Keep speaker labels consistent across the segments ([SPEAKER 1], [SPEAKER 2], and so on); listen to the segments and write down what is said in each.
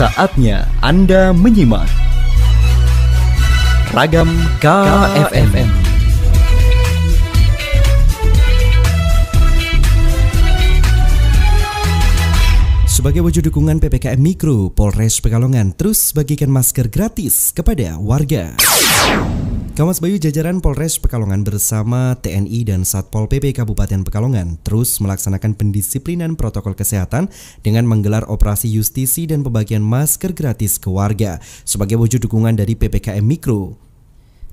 [SPEAKER 1] Saatnya Anda menyimak Ragam KFM.
[SPEAKER 2] Sebagai wujud dukungan PPKM Mikro, Polres Pekalongan terus bagikan masker gratis kepada warga. Kamas Bayu jajaran Polres Pekalongan bersama TNI dan Satpol PP Kabupaten Pekalongan terus melaksanakan pendisiplinan protokol kesehatan dengan menggelar operasi justisi dan pembagian masker gratis ke warga sebagai wujud dukungan dari PPKM Mikro.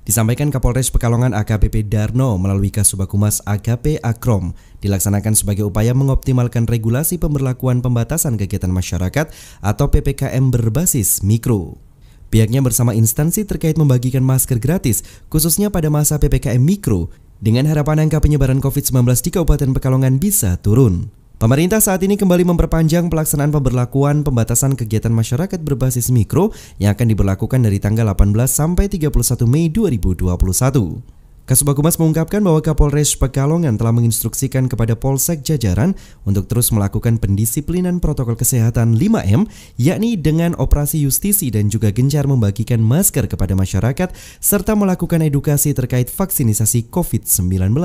[SPEAKER 2] Disampaikan Kapolres Pekalongan AKBP Darno melalui Kasubakumas AKP Akrom dilaksanakan sebagai upaya mengoptimalkan regulasi pemberlakuan pembatasan kegiatan masyarakat atau PPKM berbasis mikro. Pihaknya bersama instansi terkait membagikan masker gratis khususnya pada masa PPKM mikro dengan harapan angka penyebaran COVID-19 di Kabupaten Pekalongan bisa turun. Pemerintah saat ini kembali memperpanjang pelaksanaan pemberlakuan pembatasan kegiatan masyarakat berbasis mikro yang akan diberlakukan dari tanggal 18 sampai 31 Mei 2021. Kasubakumas mengungkapkan bahwa Kapolres Pekalongan telah menginstruksikan kepada Polsek jajaran untuk terus melakukan pendisiplinan protokol kesehatan 5M, yakni dengan operasi justisi dan juga gencar membagikan masker kepada masyarakat serta melakukan edukasi terkait vaksinisasi COVID-19.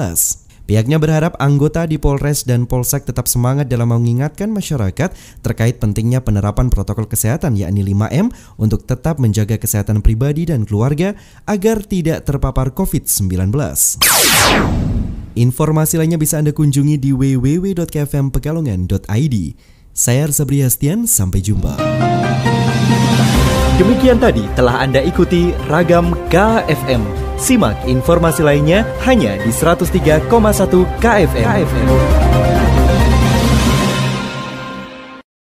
[SPEAKER 2] Pihaknya berharap anggota di Polres dan Polsek tetap semangat dalam mengingatkan masyarakat terkait pentingnya penerapan protokol kesehatan yakni 5M untuk tetap menjaga kesehatan pribadi dan keluarga agar tidak terpapar COVID-19. Informasi lainnya bisa Anda kunjungi di www.kfmpekalongan.id. Saya Arsa Briastian, sampai jumpa.
[SPEAKER 1] Demikian tadi telah Anda ikuti Ragam KFM. Simak informasi lainnya hanya di 103,1 KFM. KFM.